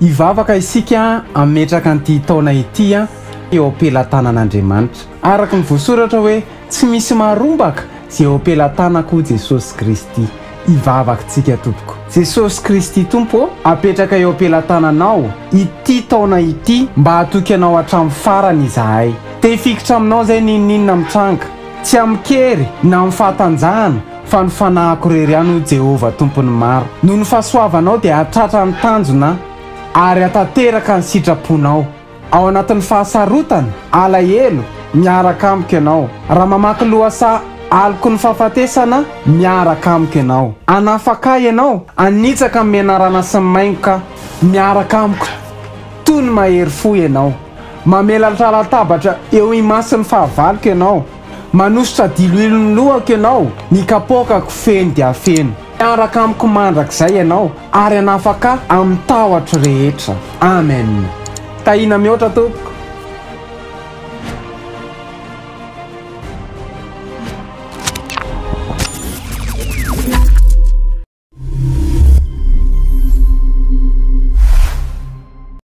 Hivavaka isika hametraka an'ity taona ity eo am-pelatanan'Andriamanitra. Araka ny voasoratra hoe tsy misy marombaka izay eo am-pelatanako hoy Jesosy Kristy. Hivavaka isika tompoko. Jesosy Kristy Tompo ô, apetraka eo am-pelatananao ity taona ity mba hatoky anao hatramin'ny farany izahay. Te hifikitra aminao izay n'inon'inona mitranga. Tsy amin-kery na amin'ny fahatanjahana, fa ny fanahiko irery ihany, hoy Jehovah, Tompon'ny maro. Noho ny fahasoavanao dia hahatratra ny tanjona ary hahatanteraka ny sitraponao. Ao anatin'ny fahasarotana, alahelo, miaraka amiko ianao. Raha mamaky lohasaha, Aloky ny fahafatesana, miaraka amiko ianao. Hanafaka ahy ianao, hanitsaka ny menarana sy ny maingoka, miaraka amiko, toy ny mahery fo ianao. Mamelatra latabatra eo imason'ny fahavaloko ianao, manosotra diloilo ny lohako ianao, ny kapoakako feno dia feno. Miaraka amiko mandrakizay ianao ary hanafaka ahy amin'ny tahotro rehetra. Amen. Tahiana mihoatra tompoko.